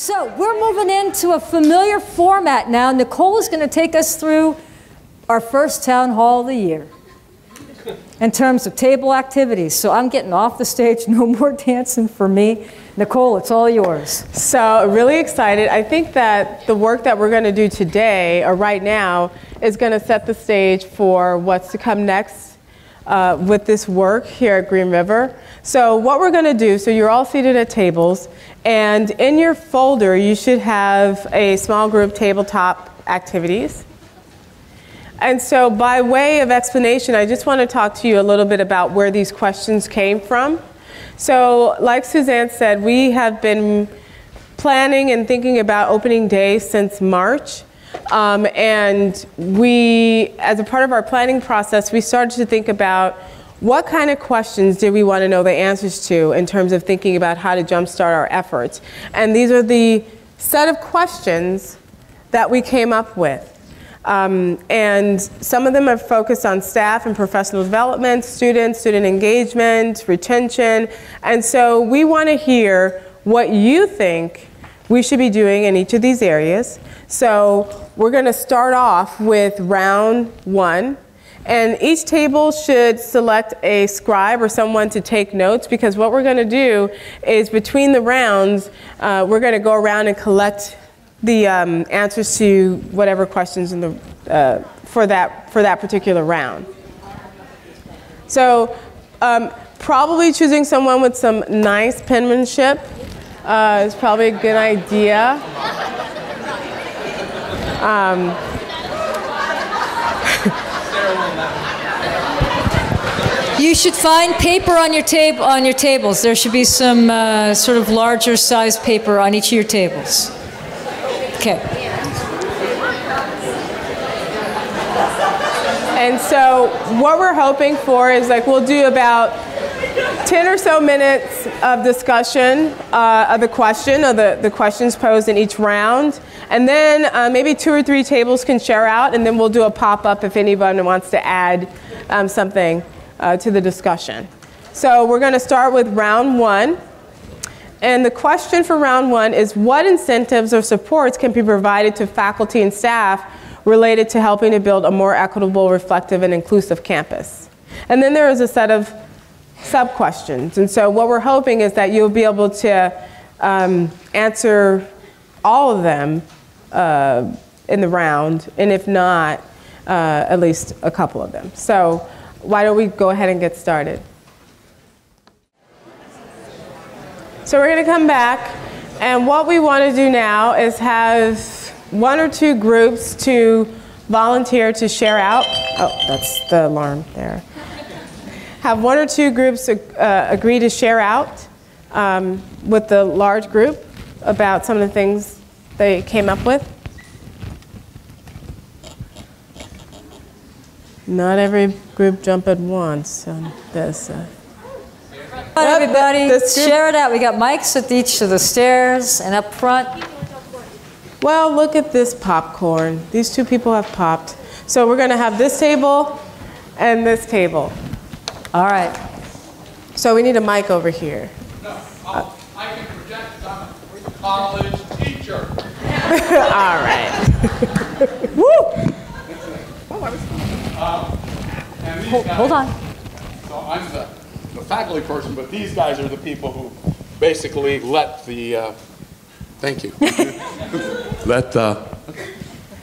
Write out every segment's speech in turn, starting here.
So we're moving into a familiar format now. Nicole is going to take us through our first town hall of the year in terms of table activities. So I'm getting off the stage, no more dancing for me. Nicole, it's all yours. So really excited. I think that the work that we're going to do today or right now is going to set the stage for what's to come next uh, with this work here at Green River. So what we're going to do, so you're all seated at tables, and in your folder you should have a small group tabletop activities. And so by way of explanation, I just want to talk to you a little bit about where these questions came from. So like Suzanne said, we have been planning and thinking about opening day since March. Um, and we, as a part of our planning process, we started to think about what kind of questions did we want to know the answers to in terms of thinking about how to jumpstart our efforts. And these are the set of questions that we came up with. Um, and some of them are focused on staff and professional development, students, student engagement, retention. And so we want to hear what you think we should be doing in each of these areas. So we're going to start off with round one. And each table should select a scribe or someone to take notes because what we're going to do is between the rounds, uh, we're going to go around and collect the um, answers to whatever questions in the, uh, for, that, for that particular round. So um, probably choosing someone with some nice penmanship uh, is probably a good idea. Um, You should find paper on your table on your tables. There should be some uh, sort of larger size paper on each of your tables. Okay. And so what we're hoping for is like we'll do about 10 or so minutes of discussion uh, of the question, of the, the questions posed in each round. And then uh, maybe two or three tables can share out, and then we'll do a pop-up if anyone wants to add um, something uh, to the discussion. So we're going to start with round one. And the question for round one is what incentives or supports can be provided to faculty and staff related to helping to build a more equitable, reflective, and inclusive campus? And then there is a set of sub questions. And so what we're hoping is that you'll be able to um, answer all of them uh, in the round, and if not, uh, at least a couple of them. So why don't we go ahead and get started? So we're going to come back, and what we want to do now is have one or two groups to volunteer to share out. Oh, that's the alarm there. Have one or two groups uh, agree to share out um, with the large group about some of the things they came up with. Not every group jump at once on this. Uh, everybody, share it out. We got mics at each of the stairs and up front. Well, look at this popcorn. These two people have popped. So we're going to have this table and this table. All right. So we need a mic over here. No, uh, I can project I'm a college teacher. All right. Um, hold, hold on. So I'm the, the faculty person, but these guys are the people who basically let the, uh, thank you, let the,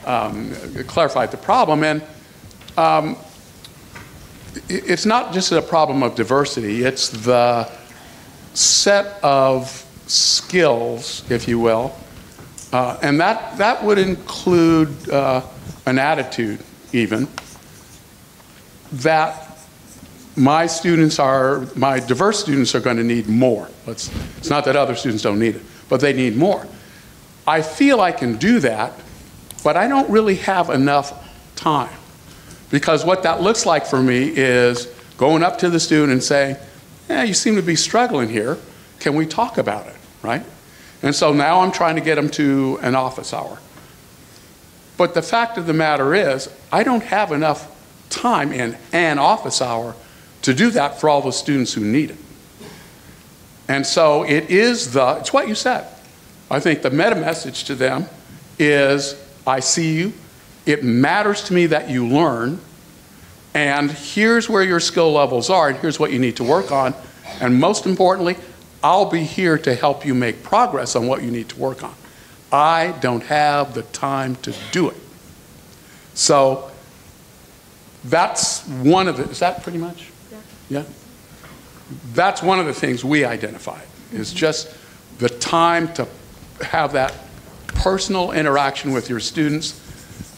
um, clarify the problem. And um, it's not just a problem of diversity, it's the set of skills, if you will, uh, and that, that would include uh, an attitude, even, that my students are, my diverse students are going to need more. Let's, it's not that other students don't need it, but they need more. I feel I can do that, but I don't really have enough time. Because what that looks like for me is going up to the student and saying, yeah, you seem to be struggling here. Can we talk about it, right? And so now I'm trying to get them to an office hour. But the fact of the matter is, I don't have enough time in an office hour to do that for all the students who need it. And so it is the, it's what you said. I think the meta message to them is I see you, it matters to me that you learn, and here's where your skill levels are, and here's what you need to work on. And most importantly, I'll be here to help you make progress on what you need to work on. I don't have the time to do it. So that's one of the, is that pretty much? Yeah. That's one of the things we identified, is just the time to have that personal interaction with your students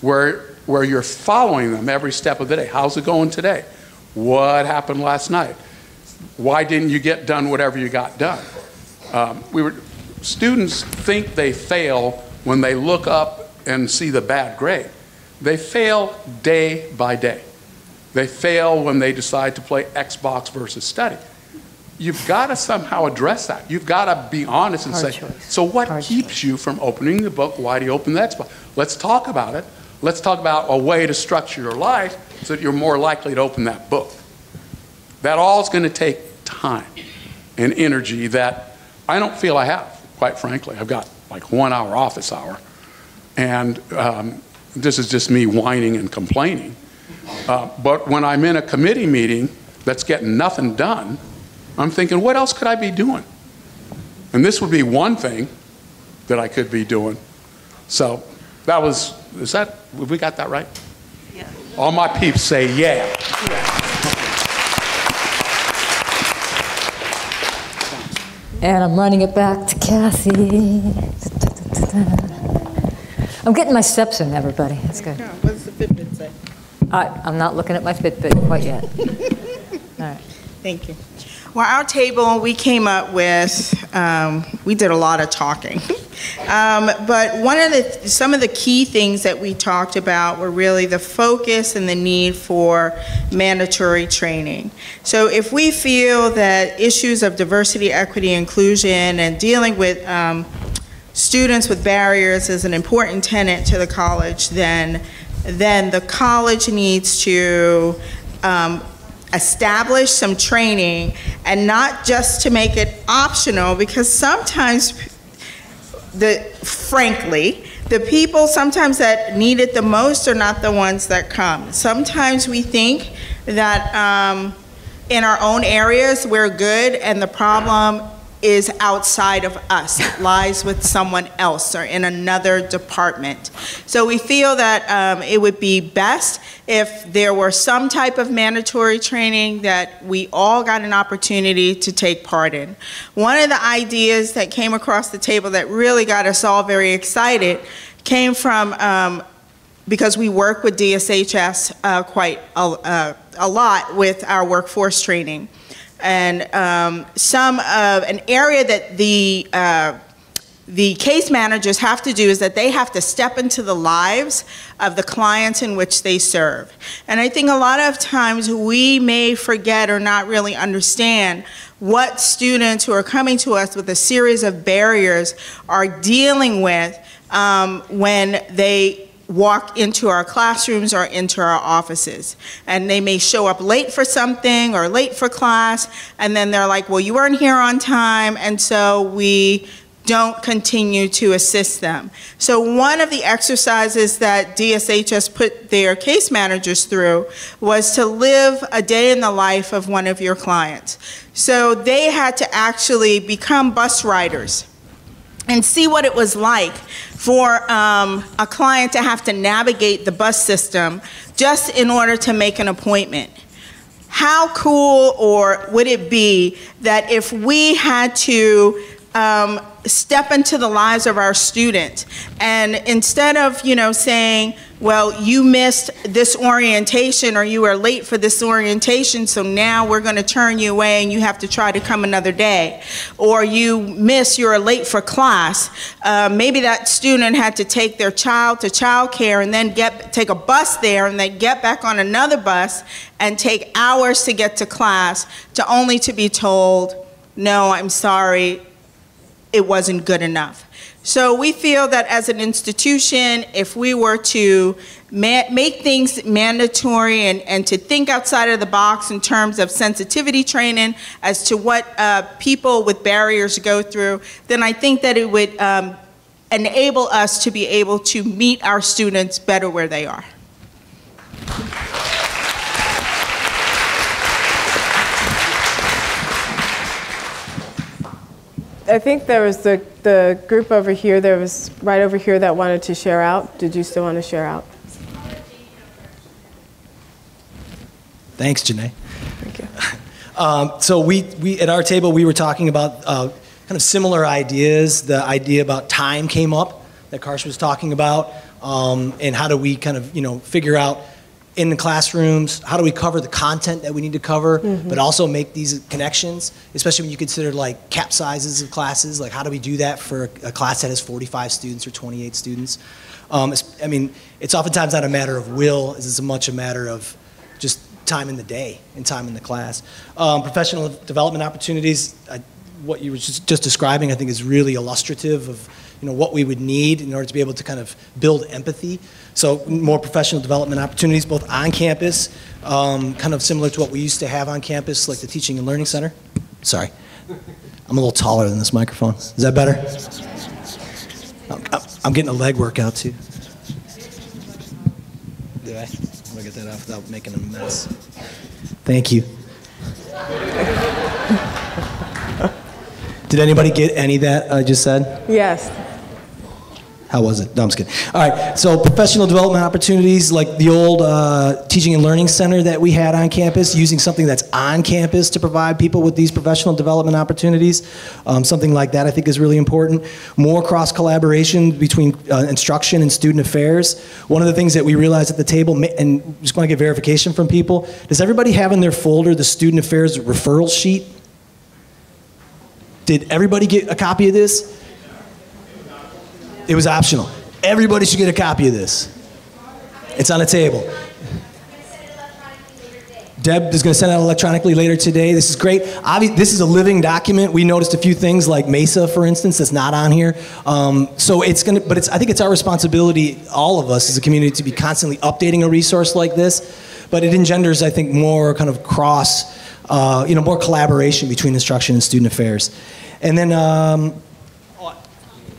where, where you're following them every step of the day. How's it going today? What happened last night? Why didn't you get done whatever you got done? Um, we were, students think they fail when they look up and see the bad grade. They fail day by day. They fail when they decide to play Xbox versus study. You've got to somehow address that. You've got to be honest and Hard say, choice. so what Hard keeps choice. you from opening the book? Why do you open the Xbox? Let's talk about it. Let's talk about a way to structure your life so that you're more likely to open that book. That all is going to take time and energy that I don't feel I have, quite frankly. I've got like one hour office hour, and um, this is just me whining and complaining. Uh, but when I'm in a committee meeting that's getting nothing done, I'm thinking, what else could I be doing? And this would be one thing that I could be doing. So that was, is that, have we got that right? Yeah. All my peeps say yeah. And I'm running it back to Kathy. I'm getting my steps in, everybody. That's good. What does the Fitbit say? I, I'm not looking at my Fitbit quite yet. All right. Thank you. Well, our table, we came up with, um, we did a lot of talking. Um, but one of the, some of the key things that we talked about were really the focus and the need for mandatory training. So if we feel that issues of diversity, equity, inclusion, and dealing with um, students with barriers is an important tenet to the college, then, then the college needs to um, establish some training and not just to make it optional because sometimes the frankly the people sometimes that need it the most are not the ones that come. Sometimes we think that um, in our own areas we're good and the problem is outside of us it lies with someone else or in another department so we feel that um, it would be best if there were some type of mandatory training that we all got an opportunity to take part in one of the ideas that came across the table that really got us all very excited came from um, because we work with DSHS uh, quite a, uh, a lot with our workforce training. And um, some of an area that the uh, the case managers have to do is that they have to step into the lives of the clients in which they serve. And I think a lot of times we may forget or not really understand what students who are coming to us with a series of barriers are dealing with um, when they walk into our classrooms or into our offices. And they may show up late for something or late for class, and then they're like, well, you weren't here on time, and so we don't continue to assist them. So one of the exercises that DSHS put their case managers through was to live a day in the life of one of your clients. So they had to actually become bus riders and see what it was like for um, a client to have to navigate the bus system just in order to make an appointment. How cool or would it be that if we had to um, step into the lives of our students and instead of you know saying well you missed this orientation or you were late for this orientation so now we're going to turn you away and you have to try to come another day or you miss you're late for class uh, maybe that student had to take their child to child care and then get take a bus there and then get back on another bus and take hours to get to class to only to be told no i'm sorry it wasn't good enough. So we feel that as an institution, if we were to ma- make things mandatory and, and to think outside of the box in terms of sensitivity training as to what uh, people with barriers go through, then I think that it would um, enable us to be able to meet our students better where they are. I think there was the, the group over here, there was right over here that wanted to share out. Did you still want to share out? Thanks, Janae. Thank you. Um, so we, we at our table we were talking about uh, kind of similar ideas. The idea about time came up that Karsh was talking about, um, and how do we kind of you know figure out in the classrooms how do we cover the content that we need to cover, but also make these connections, especially when you consider like cap sizes of classes. Like how do we do that for a class that has 45 students or 28 students? Um, I mean, it's oftentimes not a matter of will; it's as much a matter of just time in the day and time in the class. Um, professional development opportunities, I, what you were just, just describing, I think is really illustrative of you know what we would need in order to be able to kind of build empathy. So more professional development opportunities, both on campus, um, kind of similar to what we used to have on campus, like the Teaching and Learning Center. Sorry, I'm a little taller than this microphone. Is that better? I'm, getting a leg workout too. Did I? I'm gonna get that off without making a mess. Thank you. Did anybody get any of that I just said? Yes. How was it? No, I'm just kidding. All right, so professional development opportunities, like the old uh, teaching and learning center that we had on campus, using something that's on campus to provide people with these professional development opportunities. Um, something like that I think is really important. More cross collaboration between uh, instruction and student affairs. One of the things that we realized at the table, and just want to get verification from people, does everybody have in their folder the student affairs referral sheet? Did everybody get a copy of this? It was optional. Everybody should get a copy of this. It's on the table. Deb is going to send it electronically later today. This is great. Obvi- this is a living document. We noticed a few things like Mesa, for instance, that's not on here. Um, so it's going to, but it's, I think it's our responsibility, all of us as a community, to be constantly updating a resource like this. But it engenders, I think, more kind of cross, uh, you know, more collaboration between instruction and student affairs. And then um,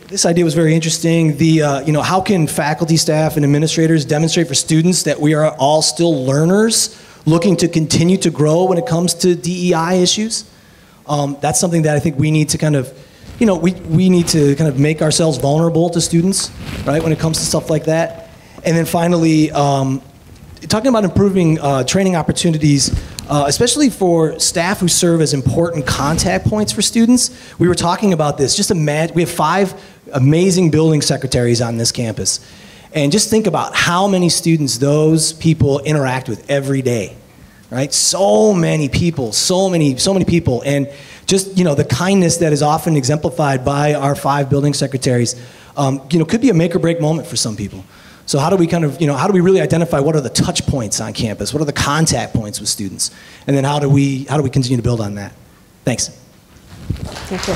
this idea was very interesting. The, uh, you know, how can faculty, staff, and administrators demonstrate for students that we are all still learners looking to continue to grow when it comes to DEI issues? Um, that's something that I think we need to kind of, you know, we, we need to kind of make ourselves vulnerable to students, right, when it comes to stuff like that. And then finally, um, talking about improving uh, training opportunities, uh, especially for staff who serve as important contact points for students. We were talking about this. Just imagine, we have five amazing building secretaries on this campus. And just think about how many students those people interact with every day, right? So many people, so many, so many people. And just, you know, the kindness that is often exemplified by our five building secretaries, um, you know, could be a make or break moment for some people. So how do we kind of, you know, how do we really identify what are the touch points on campus? What are the contact points with students? And then how do we, how do we continue to build on that? Thanks. Thank you.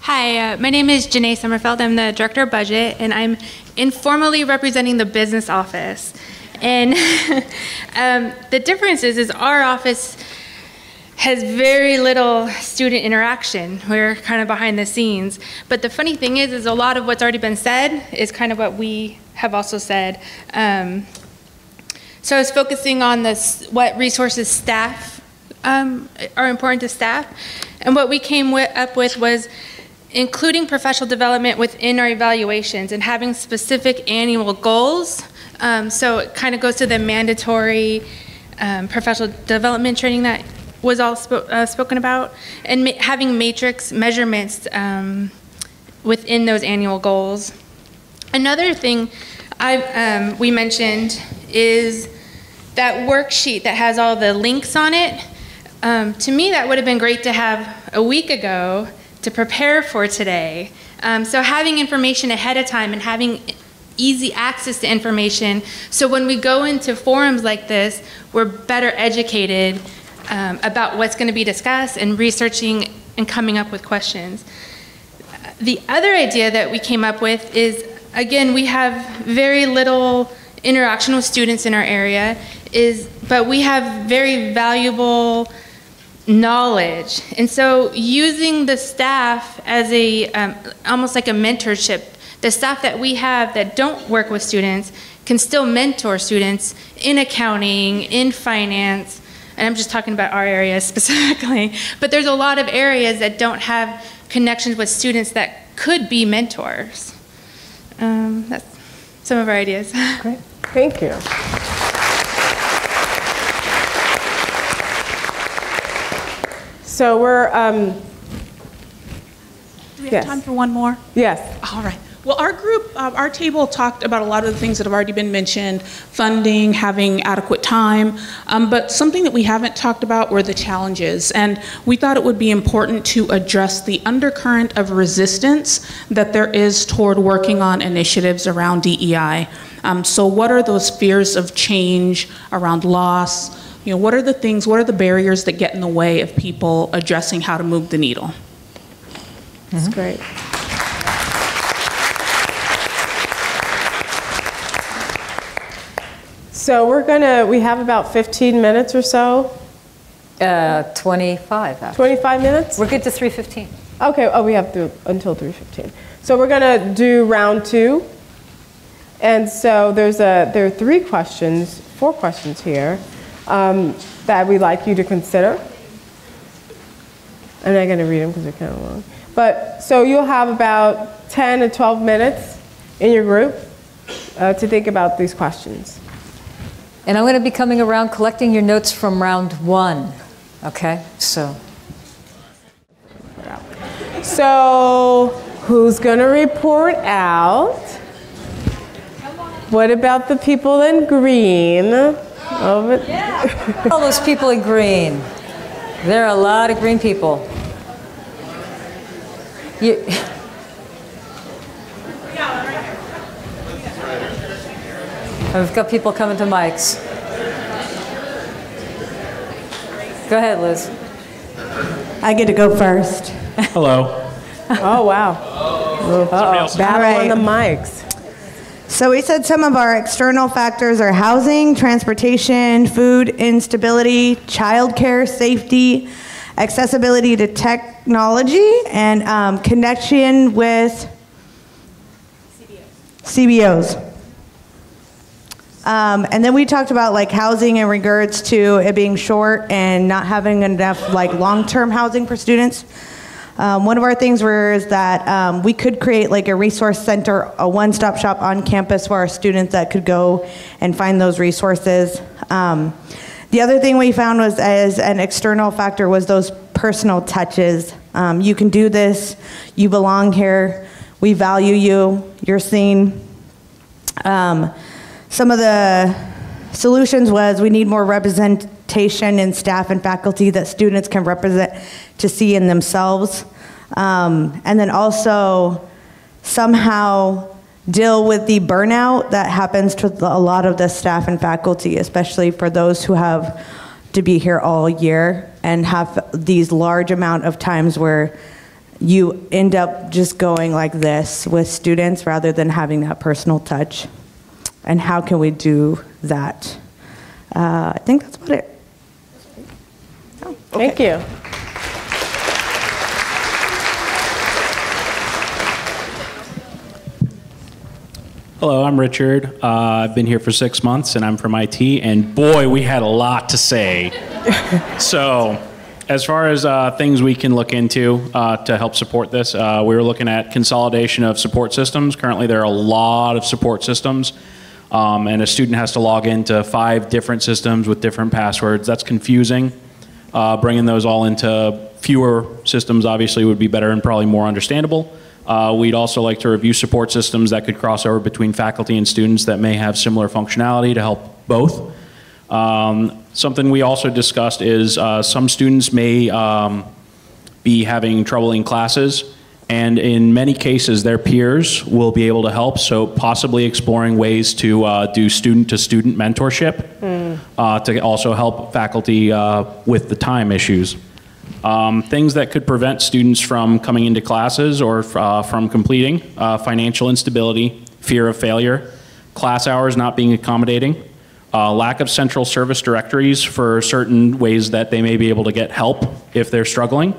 Hi, uh, my name is Janae Sommerfeld. I'm the Director of Budget, and I'm informally representing the business office. And um, the difference is, is our office has very little student interaction. We're kind of behind the scenes. But the funny thing is, is a lot of what's already been said is kind of what we have also said. Um, so I was focusing on this, what resources staff um, are important to staff. And what we came wi- up with was including professional development within our evaluations and having specific annual goals. Um, so it kind of goes to the mandatory um, professional development training that was all uh, spoken about, and ma- having matrix measurements um, within those annual goals. Another thing um, we mentioned is that worksheet that has all the links on it. Um, to me, that would have been great to have a week ago to prepare for today. Um, so having information ahead of time and having easy access to information. So when we go into forums like this, we're better educated um, about what's going to be discussed and researching and coming up with questions. The other idea that we came up with is, again, we have very little interaction with students in our area, is, but we have very valuable knowledge. And so using the staff as a, um, almost like a mentorship, the staff that we have that don't work with students can still mentor students in accounting, in finance, and I'm just talking about our area specifically, but there's a lot of areas that don't have connections with students that could be mentors. Um, that's some of our ideas. Great. Thank you. So we're, um, Do we have Yes. time for one more? yes. All right. Well, our group, uh, our table talked about a lot of the things that have already been mentioned, funding, having adequate time, um, but something that we haven't talked about were the challenges. And we thought it would be important to address the undercurrent of resistance that there is toward working on initiatives around DEI. Um, so what are those fears of change around loss? You know, what are the things, what are the barriers that get in the way of people addressing how to move the needle? That's great. So we're gonna, we have about 15 minutes or so, Uh, 25, actually. 25 minutes? We're good to 3:15. Okay, oh, we have until 3:15. So we're gonna do round two. And so there's a, there are three questions, four questions here, um, that we'd like you to consider. I'm not gonna read them because they're kind of long. But, so you'll have about 10 to 12 minutes in your group uh, to think about these questions. And I'm going to be coming around collecting your notes from round one, okay? So, So, who's going to report out? What about the people in green? Over all those people in green. There are a lot of green people. You, We've got people coming to mics. Go ahead, Liz. I get to go first. Hello. Oh, wow. Uh-oh. Battle on the mics. So we said some of our external factors are housing, transportation, food instability, childcare, safety, accessibility to technology, and um, connection with CBOs. Um, and then we talked about like housing in regards to it being short and not having enough like long-term housing for students. Um, one of our things were is that um, we could create like a resource center, a one-stop shop on campus for our students that could go and find those resources. Um, the other thing we found was as an external factor was those personal touches. Um, you can do this. You belong here. We value you. You're seen. Um, some of the solutions was we need more representation in staff and faculty that students can represent to see in themselves. Um, and then also somehow deal with the burnout that happens to a lot of the staff and faculty, especially for those who have to be here all year and have these large amount of times where you end up just going like this with students rather than having that personal touch and how can we do that? Uh, I think that's about it. Thank you. Hello, I'm Richard. Uh, I've been here for six months and I'm from IT, and boy, we had a lot to say. so, as far as uh, things we can look into uh, to help support this, uh, we were looking at consolidation of support systems. Currently, there are a lot of support systems, um, and a student has to log into five different systems with different passwords. That's confusing. Uh, bringing those all into fewer systems obviously would be better and probably more understandable. Uh, we'd also like to review support systems that could cross over between faculty and students that may have similar functionality to help both. Um, something we also discussed is uh, some students may um, be having trouble in classes And in many cases, their peers will be able to help, so possibly exploring ways to uh, do student to student mentorship uh, to also help faculty uh, with the time issues. Um, things that could prevent students from coming into classes or uh, from completing uh, financial instability, fear of failure, class hours not being accommodating, uh, lack of central service directories for certain ways that they may be able to get help if they're struggling.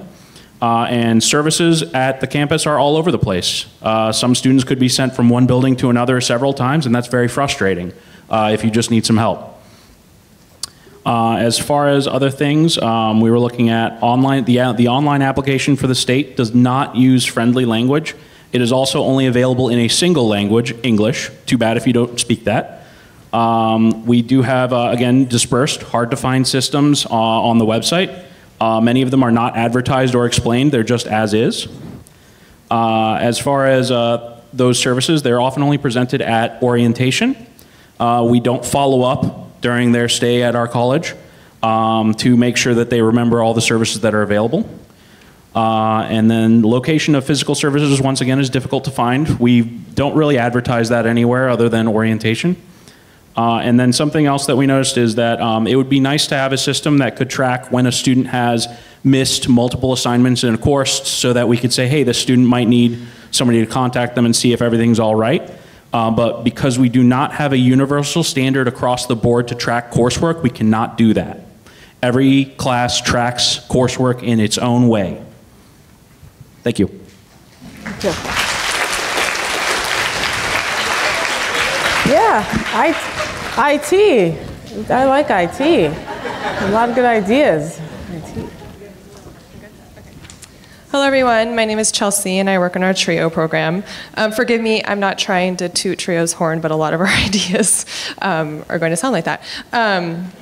Uh, and services at the campus are all over the place. Uh, some students could be sent from one building to another several times, and that's very frustrating uh, if you just need some help. Uh, as far as other things, um, we were looking at online. The, uh, the online application for the state does not use friendly language. It is also only available in a single language, English. Too bad if you don't speak that. Um, we do have, uh, again, dispersed, hard to find systems on the website. Uh, many of them are not advertised or explained, they're just as is. Uh, as far as uh, those services, they're often only presented at orientation. Uh, we don't follow up during their stay at our college um, to make sure that they remember all the services that are available. Uh, and then location of physical services, once again, is difficult to find. We don't really advertise that anywhere other than orientation. Uh, and then something else that we noticed is that um, it would be nice to have a system that could track when a student has missed multiple assignments in a course so that we could say, hey, this student might need somebody to contact them and see if everything's all right. Uh, but because we do not have a universal standard across the board to track coursework, we cannot do that. Every class tracks coursework in its own way. Thank you. Yeah, I, IT. I like IT. A lot of good ideas. Hello, everyone. My name is Chelsea, and I work on our TRIO program. Um, forgive me, I'm not trying to toot TRIO's horn, but a lot of our ideas um, are going to sound like that. Um,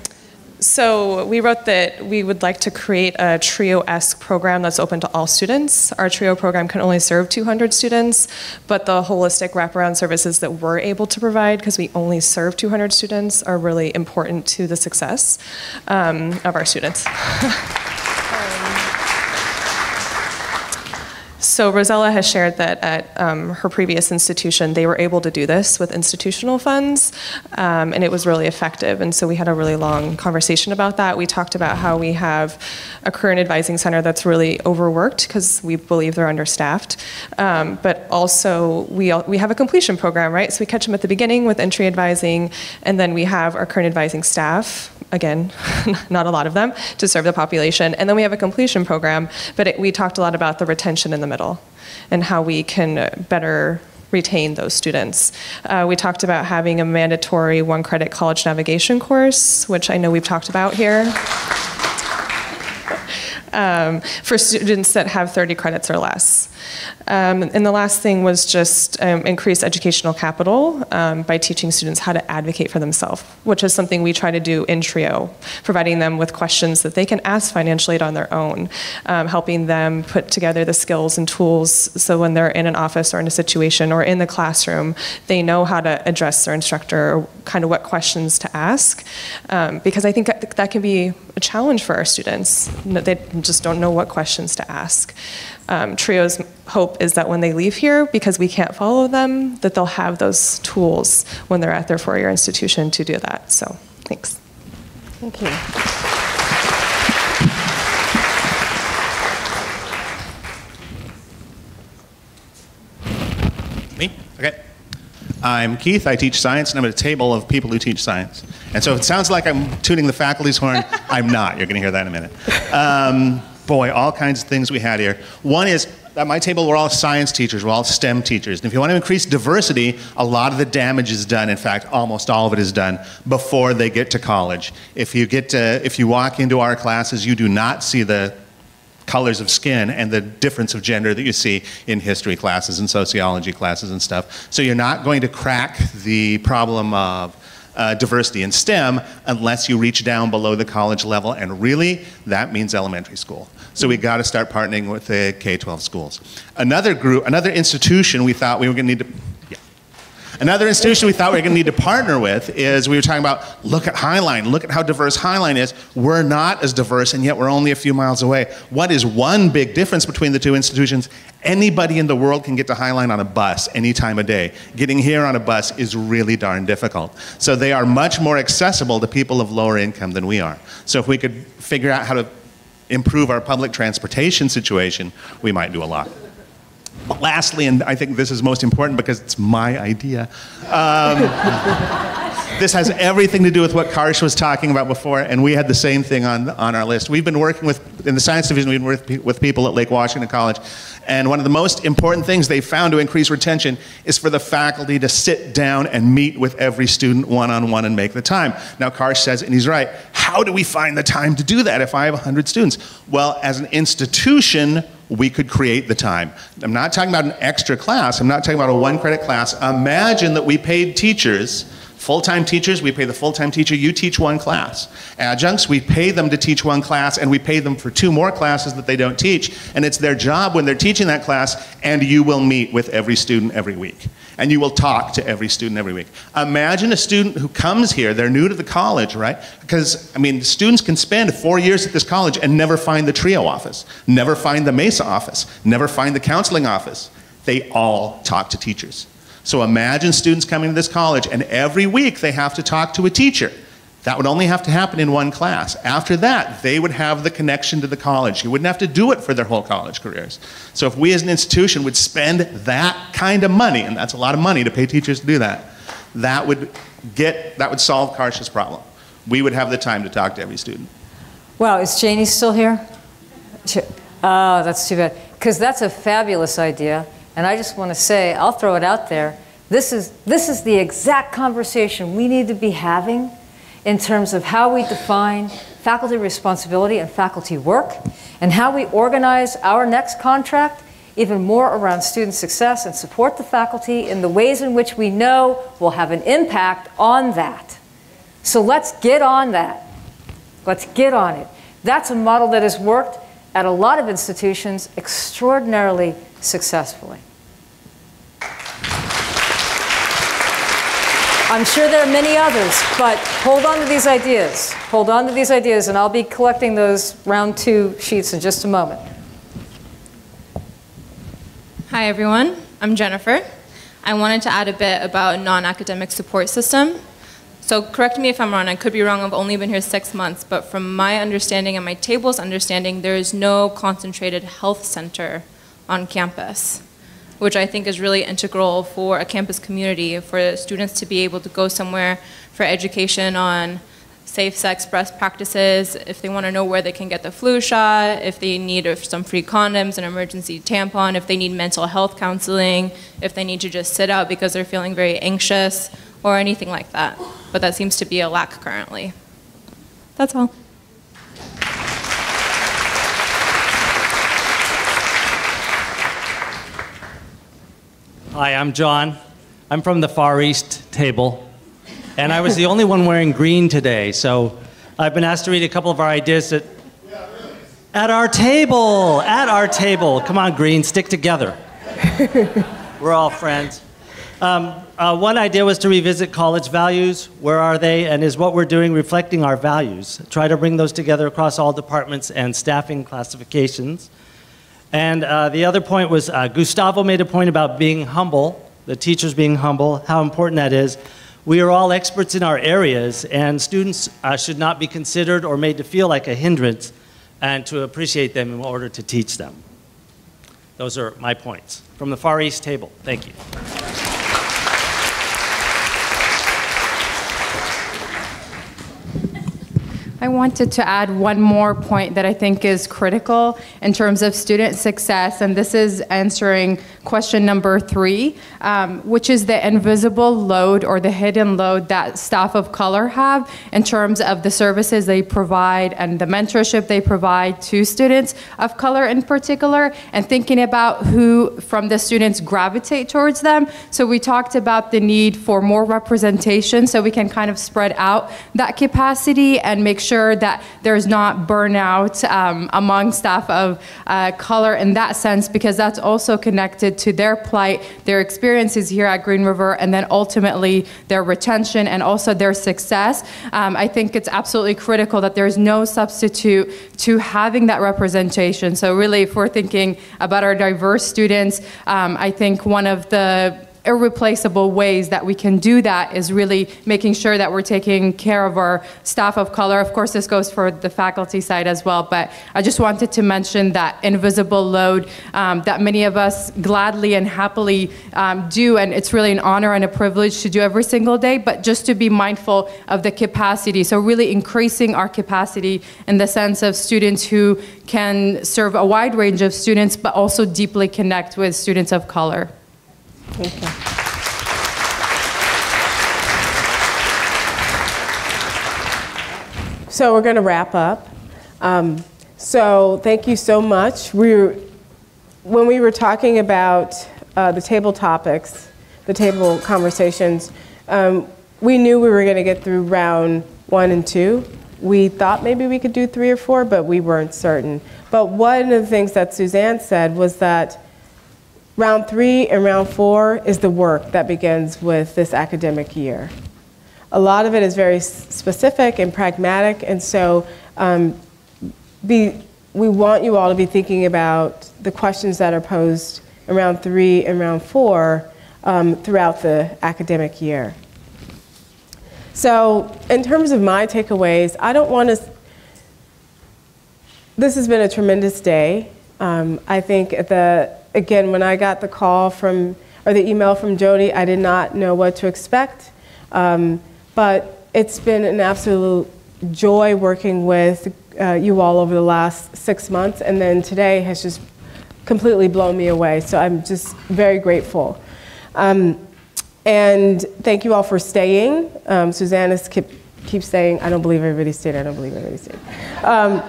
so we wrote that we would like to create a TRIO-esque program that's open to all students. Our TRIO program can only serve 200 students, but the holistic wraparound services that we're able to provide, because we only serve 200 students, are really important to the success um, of our students. So Rosella has shared that at um, her previous institution, they were able to do this with institutional funds, um, and it was really effective. And so we had a really long conversation about that. We talked about how we have a current advising center that's really overworked because we believe they're understaffed, um, but also we we have a completion program, right? So we catch them at the beginning with entry advising, and then we have our current advising staff again, not a lot of them, to serve the population. And then we have a completion program, but it, we talked a lot about the retention in the middle and how we can better retain those students. Uh, we talked about having a mandatory one credit college navigation course, which I know we've talked about here. Um, for students that have 30 credits or less. Um, and the last thing was just um, increase educational capital um, by teaching students how to advocate for themselves, which is something we try to do in TRIO, providing them with questions that they can ask financial aid on their own, um, helping them put together the skills and tools so when they're in an office or in a situation or in the classroom, they know how to address their instructor or kind of what questions to ask. Um, because I think that, that can be a challenge for our students. They just don't know what questions to ask. Um, Trio's hope is that when they leave here, because we can't follow them, that they'll have those tools when they're at their four-year institution to do that. So, thanks. Thank you. Me? Okay. I'm Keith. I teach science, and I'm at a table of people who teach science. And so it sounds like I'm tuning the faculty's horn. I'm not. You're going to hear that in a minute. Um, boy, all kinds of things we had here. One is at my table, we're all science teachers, we're all STEM teachers. And if you want to increase diversity, a lot of the damage is done. In fact, almost all of it is done before they get to college. If you, get to, if you walk into our classes, you do not see the colors of skin and the difference of gender that you see in history classes and sociology classes and stuff. So you're not going to crack the problem of uh, diversity in STEM unless you reach down below the college level, and really, that means elementary school. So we got to start partnering with the K-12 schools. Another group, another institution we thought we were going to need to. Another institution we thought we were going to need to partner with is we were talking about look at Highline, look at how diverse Highline is. We're not as diverse, and yet we're only a few miles away. What is one big difference between the two institutions? Anybody in the world can get to Highline on a bus any time of day. Getting here on a bus is really darn difficult. So they are much more accessible to people of lower income than we are. So if we could figure out how to improve our public transportation situation, we might do a lot. Lastly, and I think this is most important because it's my idea, um, this has everything to do with what Karsh was talking about before, and we had the same thing on, on our list. We've been working with, in the science division, we've been working with people at Lake Washington College, and one of the most important things they found to increase retention is for the faculty to sit down and meet with every student one on one and make the time. Now, Karsh says, and he's right, how do we find the time to do that if I have 100 students? Well, as an institution, we could create the time. I'm not talking about an extra class, I'm not talking about a one credit class. Imagine that we paid teachers Full-time teachers, we pay the full-time teacher, you teach one class. Adjuncts, we pay them to teach one class and we pay them for two more classes that they don't teach. And it's their job when they're teaching that class and you will meet with every student every week. And you will talk to every student every week. Imagine a student who comes here, they're new to the college, right? Because, I mean, students can spend four years at this college and never find the TRIO office, never find the MESA office, never find the counseling office. They all talk to teachers. So imagine students coming to this college and every week they have to talk to a teacher. That would only have to happen in one class. After that, they would have the connection to the college. You wouldn't have to do it for their whole college careers. So if we as an institution would spend that kind of money, and that's a lot of money to pay teachers to do that, that would get that would solve Karsh's problem. We would have the time to talk to every student. Wow, is Janie still here? Oh, that's too bad. Because that's a fabulous idea. And I just want to say, I'll throw it out there. This is, this is the exact conversation we need to be having in terms of how we define faculty responsibility and faculty work, and how we organize our next contract even more around student success and support the faculty in the ways in which we know will have an impact on that. So let's get on that. Let's get on it. That's a model that has worked at a lot of institutions extraordinarily successfully. I'm sure there are many others, but hold on to these ideas. Hold on to these ideas, and I'll be collecting those round two sheets in just a moment. Hi, everyone. I'm Jennifer. I wanted to add a bit about non-academic support system. So correct me if I'm wrong, I could be wrong, I've only been here six months, but from my understanding and my table's understanding, there is no concentrated health center on campus, which I think is really integral for a campus community, for students to be able to go somewhere for education on safe sex breast practices, if they want to know where they can get the flu shot, if they need some free condoms, an emergency tampon, if they need mental health counseling, if they need to just sit out because they're feeling very anxious, or anything like that. But that seems to be a lack currently. That's all. Hi, I'm John. I'm from the Far East table, and I was the only one wearing green today, so I've been asked to read a couple of our ideas at, at our table. At our table. Come on, green, stick together. We're all friends. Um, uh, one idea was to revisit college values. Where are they? And is what we're doing reflecting our values? Try to bring those together across all departments and staffing classifications. And uh, the other point was uh, Gustavo made a point about being humble, the teachers being humble, how important that is. We are all experts in our areas, and students uh, should not be considered or made to feel like a hindrance and to appreciate them in order to teach them. Those are my points. From the Far East table, thank you. I wanted to add one more point that I think is critical in terms of student success, and this is answering question number three, um, which is the invisible load or the hidden load that staff of color have in terms of the services they provide and the mentorship they provide to students of color in particular, and thinking about who from the students gravitate towards them. So we talked about the need for more representation so we can kind of spread out that capacity and make sure sure that there's not burnout um, among staff of uh, color in that sense, because that's also connected to their plight, their experiences here at Green River, and then ultimately their retention and also their success. Um, I think it's absolutely critical that there's no substitute to having that representation. So really, if we're thinking about our diverse students, um, I think one of the irreplaceable ways that we can do that is really making sure that we're taking care of our staff of color. Of course, this goes for the faculty side as well, but I just wanted to mention that invisible load um, that many of us gladly and happily um, do, and it's really an honor and a privilege to do every single day, but just to be mindful of the capacity. So really increasing our capacity in the sense of students who can serve a wide range of students, but also deeply connect with students of color. Thank you. So we're going to wrap up. Um, so thank you so much. We were, when we were talking about uh, the table topics, the table conversations, um, we knew we were going to get through round one and two. We thought maybe we could do three or four, but we weren't certain. But one of the things that Suzanne said was that Round three and round four is the work that begins with this academic year. A lot of it is very specific and pragmatic, and so um, be, we want you all to be thinking about the questions that are posed in round three and round four um, throughout the academic year. So, in terms of my takeaways, I don't want to. This has been a tremendous day. Um, I think the again, when I got the call from, or the email from Jody, I did not know what to expect. Um, but it's been an absolute joy working with uh, you all over the last six months, and then today has just completely blown me away. So I'm just very grateful. Um, and thank you all for staying. Um, Suzanne keep, keeps saying, I don't believe everybody stayed, I don't believe everybody stayed. Um,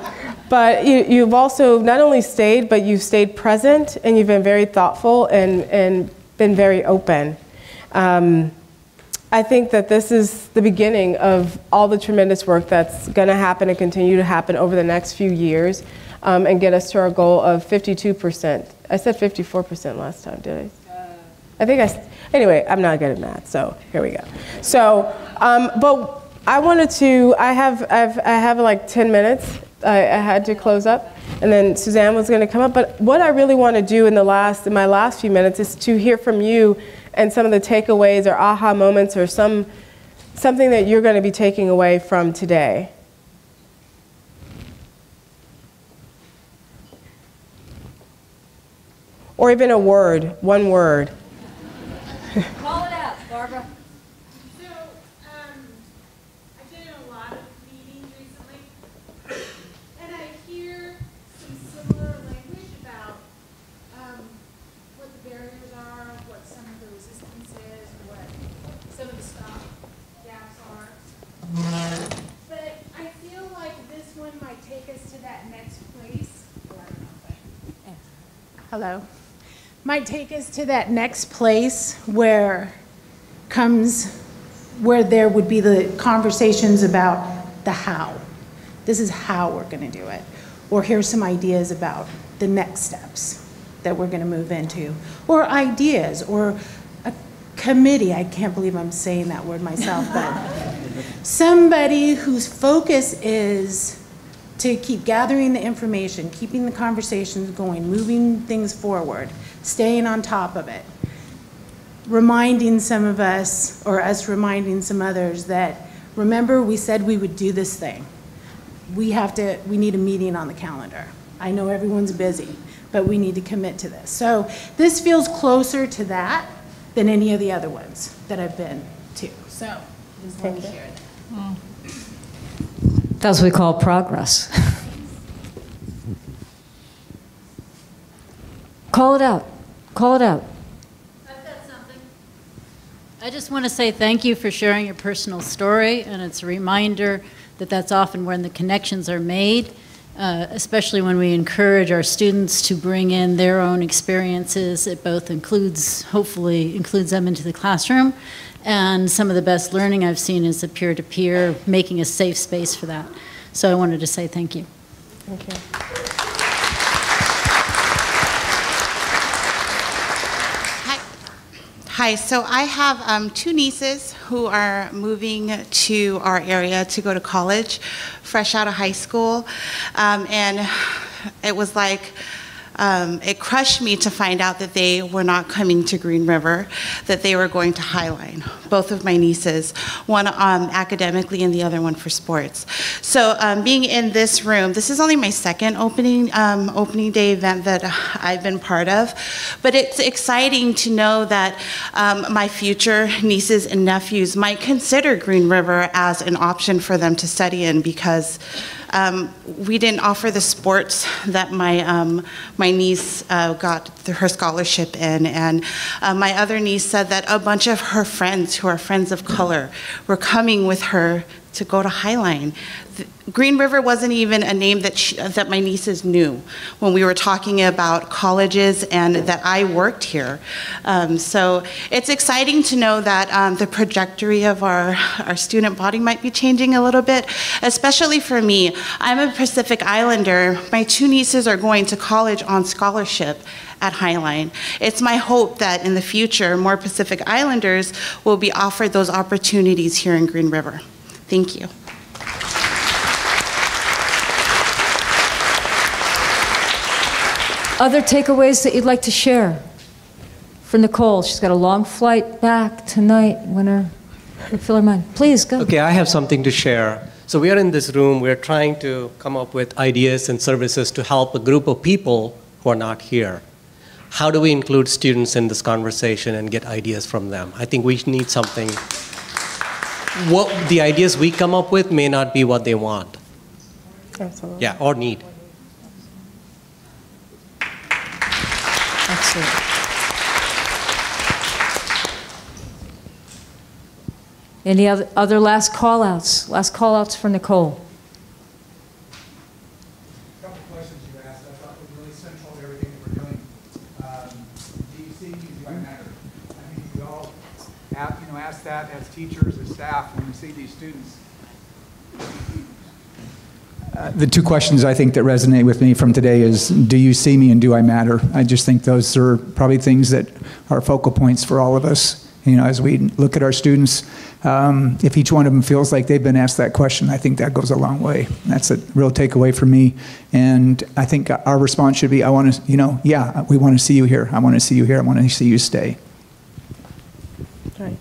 but you, you've also not only stayed, but you've stayed present and you've been very thoughtful and, and been very open. Um, I think that this is the beginning of all the tremendous work that's going to happen and continue to happen over the next few years um, and get us to our goal of 52%. I said 54% last time, did I? Uh. I think I, anyway, I'm not good at math, so here we go. So, um, but I wanted to, I have, I've, I have like 10 minutes I, I had to close up, and then Suzanne was going to come up. But what I really want to do in the last, in my last few minutes, is to hear from you and some of the takeaways or aha moments or some something that you're going to be taking away from today. Or even a word, one word. Call it out, Barbara. But I feel like this one might take us to that next place. Hello. Might take us to that next place where comes where there would be the conversations about the how. This is how we're going to do it. Or here's some ideas about the next steps that we're going to move into. Or ideas or a committee. I can't believe I'm saying that word myself, but somebody whose focus is to keep gathering the information, keeping the conversations going, moving things forward, staying on top of it, reminding some of us, or us reminding some others that remember we said we would do this thing. We have to, we need a meeting on the calendar. I know everyone's busy, but we need to commit to this. So this feels closer to that than any of the other ones that I've been to. So just want to share that. Mm. That's what we call progress. Call it out. Call it out. I just want to say thank you for sharing your personal story, and it's a reminder that that's often when the connections are made, uh, especially when we encourage our students to bring in their own experiences. It both includes, hopefully, includes them into the classroom, and some of the best learning I've seen is the peer-to-peer, making a safe space for that. So I wanted to say thank you. Thank you. Hi, so I have um, two nieces who are moving to our area to go to college, fresh out of high school. Um, and it was like, um, it crushed me to find out that they were not coming to Green River, that they were going to Highline. Both of my nieces, one um, academically and the other one for sports. So um, being in this room, this is only my second opening um, opening day event that I've been part of, but it's exciting to know that um, my future nieces and nephews might consider Green River as an option for them to study in because. Um, we didn't offer the sports that my um, my niece uh, got her scholarship in, and uh, my other niece said that a bunch of her friends who are friends of color were coming with her to go to Highline. Green River wasn't even a name that she, that my nieces knew when we were talking about colleges and that I worked here. Um, so it's exciting to know that um, the trajectory of our, our student body might be changing a little bit, especially for me. I'm a Pacific Islander. My two nieces are going to college on scholarship at Highline. It's my hope that in the future, more Pacific Islanders will be offered those opportunities here in Green River. Thank you. Other takeaways that you'd like to share? For Nicole, she's got a long flight back tonight. When her, fill her mind. Please go. Okay, I have something to share. So we are in this room, we're trying to come up with ideas and services to help a group of people who are not here. How do we include students in this conversation and get ideas from them? I think we need something. What the ideas we come up with may not be what they want. Absolutely. Yeah, or need. Excellent. Any other, other last call outs? Last call outs for Nicole. couple questions you asked, I thought were really central to everything that we're doing. Um, Do you see, do I matter? I think we all, a- you know, ask that as teachers, as staff, when we see these students. Uh, The two questions I think that resonate with me from today is, do you see me and do I matter? I just think those are probably things that are focal points for all of us. You know, as we look at our students, um, if each one of them feels like they've been asked that question, I think that goes a long way. That's a real takeaway for me. And I think our response should be, I want to, you know, yeah, we want to see you here. I want to see you here. I want to see you stay. Right.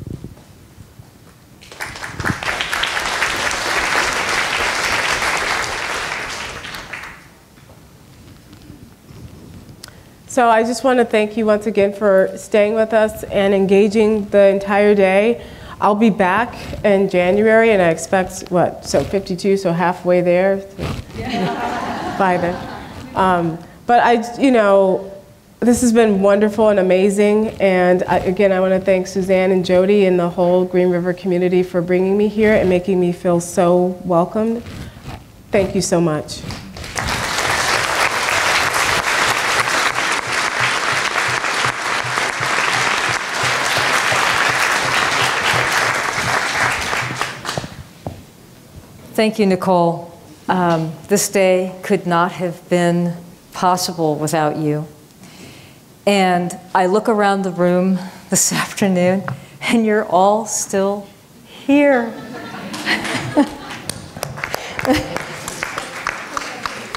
So I just want to thank you once again for staying with us and engaging the entire day. I'll be back in January, and I expect what? So 52, so halfway there by then. Um, but I, you know, this has been wonderful and amazing. And I, again, I want to thank Suzanne and Jody and the whole Green River community for bringing me here and making me feel so welcomed. Thank you so much. Thank you, Nicole. Um, this day could not have been possible without you. And I look around the room this afternoon, and you're all still here.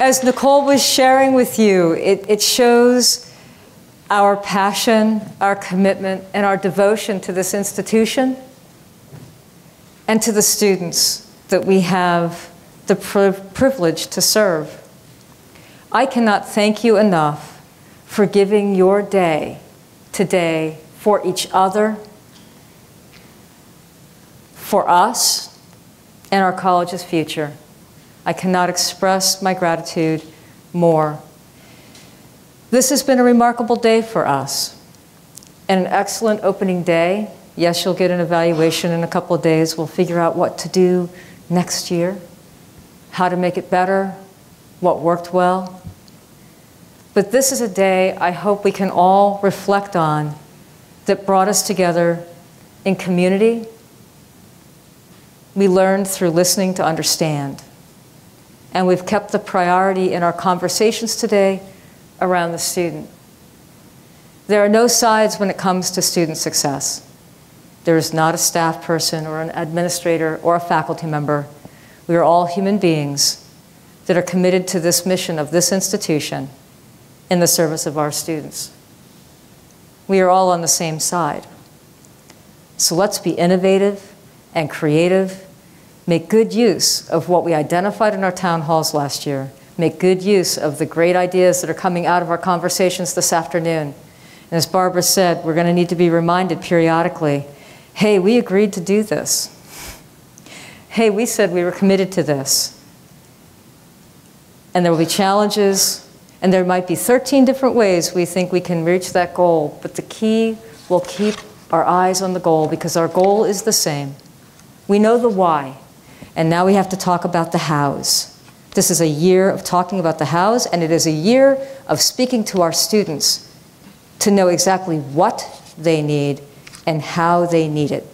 As Nicole was sharing with you, it, it shows our passion, our commitment, and our devotion to this institution and to the students that we have the priv- privilege to serve. I cannot thank you enough for giving your day today for each other, for us, and our college's future. I cannot express my gratitude more. This has been a remarkable day for us and an excellent opening day. Yes, you'll get an evaluation in a couple of days. We'll figure out what to do next year, how to make it better, what worked well. But this is a day I hope we can all reflect on that brought us together in community. We learned through listening to understand. And we've kept the priority in our conversations today around the student. There are no sides when it comes to student success. There is not a staff person or an administrator or a faculty member. We are all human beings that are committed to this mission of this institution in the service of our students. We are all on the same side. So let's be innovative and creative, make good use of what we identified in our town halls last year, make good use of the great ideas that are coming out of our conversations this afternoon. And as Barbara said, we're going to need to be reminded periodically hey, we agreed to do this. Hey, we said we were committed to this. And there will be challenges, and there might be 13 different ways we think we can reach that goal, but the key will keep our eyes on the goal because our goal is the same. We know the why, and now we have to talk about the hows. This is a year of talking about the hows, and it is a year of speaking to our students to know exactly what they need and how they need it.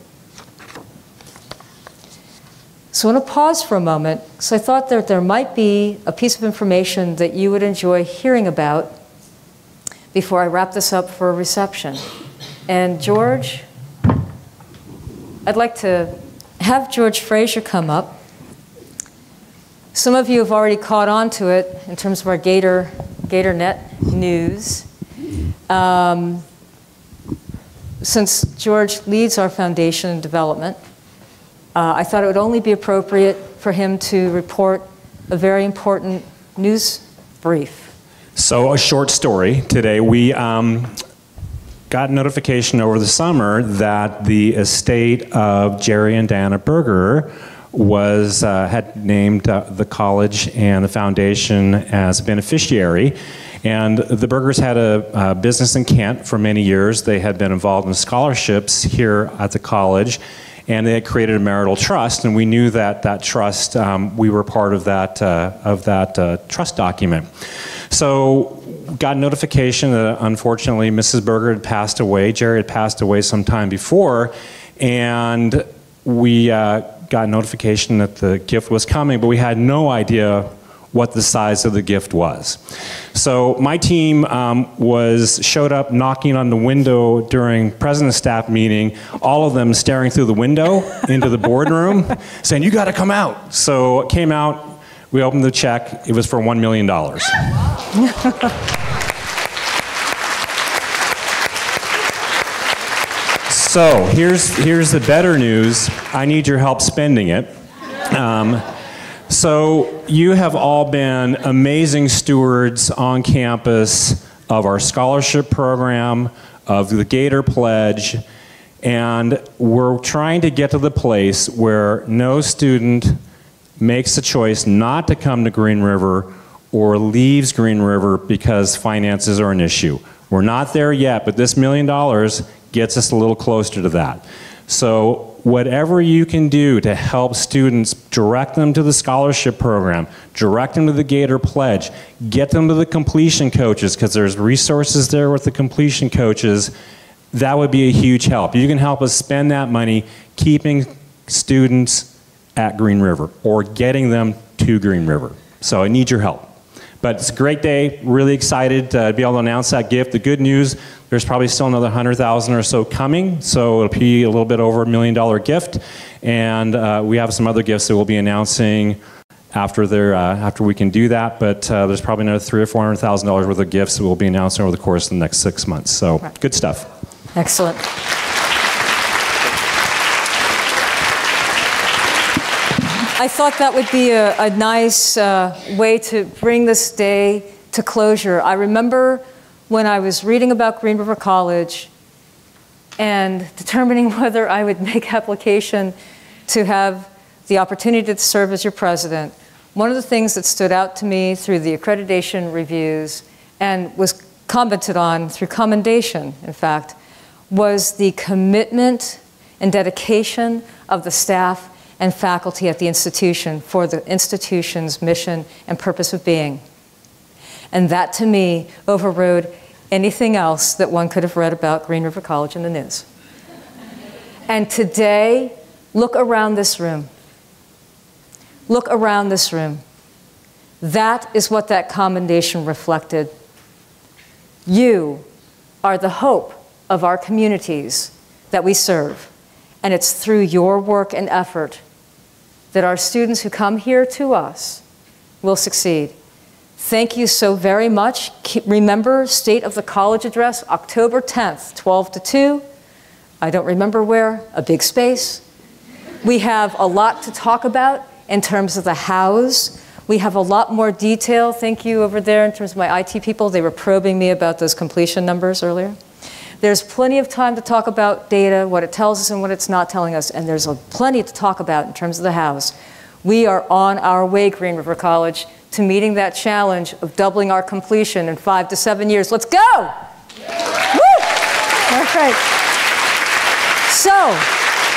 So I want to pause for a moment because I thought that there might be a piece of information that you would enjoy hearing about before I wrap this up for a reception. And George, I'd like to have George Fraser come up. Some of you have already caught on to it in terms of our Gator, GatorNet news. Um, since George leads our foundation and development, uh, I thought it would only be appropriate for him to report a very important news brief. So, a short story today. We um, got notification over the summer that the estate of Jerry and Diana Berger was uh, had named uh, the college and the foundation as a beneficiary. And the Bergers had a, a, business in Kent for many years. They had been involved in scholarships here at the college, and they had created a marital trust. And we knew that that trust, um, we were part of that uh, of that uh, trust document. So got notification that unfortunately Mrs. Berger had passed away. Jerry had passed away some time before, and we uh, got notification that the gift was coming, but we had no idea what the size of the gift was. So my team um, was showed up knocking on the window during president's staff meeting, all of them staring through the window into the boardroom, saying, you got to come out. So it came out, we opened the check, it was for $1 million. so here's, here's the better news. I need your help spending it. Um, so, you have all been amazing stewards on campus of our scholarship program, of the Gator Pledge, and we're trying to get to the place where no student makes the choice not to come to Green River or leaves Green River because finances are an issue. We're not there yet, but this million dollars gets us a little closer to that. So whatever you can do to help students, direct them to the scholarship program, direct them to the Gator Pledge, get them to the completion coaches, because there's resources there with the completion coaches, that would be a huge help. You can help us spend that money keeping students at Green River or getting them to Green River. So I need your help. But it's a great day. Really excited to be able to announce that gift. The good news, there's probably still another 100,000 or so coming, so it'll be a little bit over a million dollar gift. And uh, we have some other gifts that we'll be announcing after there, uh, after we can do that. But uh, there's probably another three or four hundred thousand dollars worth of gifts that we'll be announcing over the course of the next six months. So right. good stuff. Excellent. I thought that would be a, a nice uh, way to bring this day to closure. I remember when I was reading about Green River College and determining whether I would make application to have the opportunity to serve as your president, one of the things that stood out to me through the accreditation reviews and was commented on through commendation, in fact, was the commitment and dedication of the staff and faculty at the institution for the institution's mission and purpose of being. And that to me overrode anything else that one could have read about Green River College in the news. And today, look around this room. Look around this room. That is what that commendation reflected. You are the hope of our communities that we serve. And it's through your work and effort that our students who come here to us will succeed. Thank you so very much. Keep, remember, State of the College address, October 10th, 12 to 2. I don't remember where, a big space. We have a lot to talk about in terms of the hows. We have a lot more detail. Thank you over there in terms of my IT people. They were probing me about those completion numbers earlier. There's plenty of time to talk about data, what it tells us and what it's not telling us, and there's plenty to talk about in terms of the house. We are on our way, Green River College, to meeting that challenge of doubling our completion in five to seven years. Let's go! Woo! All right. So,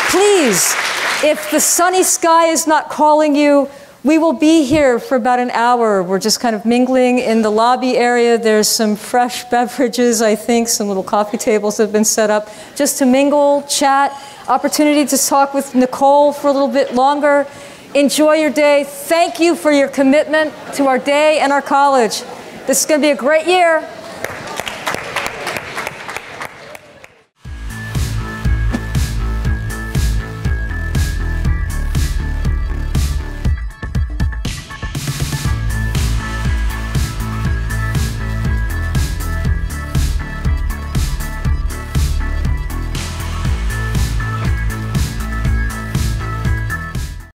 please, if the sunny sky is not calling you, we will be here for about an hour. We're just kind of mingling in the lobby area. There's some fresh beverages, I think, some little coffee tables have been set up just to mingle, chat, opportunity to talk with Nicole for a little bit longer. Enjoy your day. Thank you for your commitment to our day and our college. This is going to be a great year.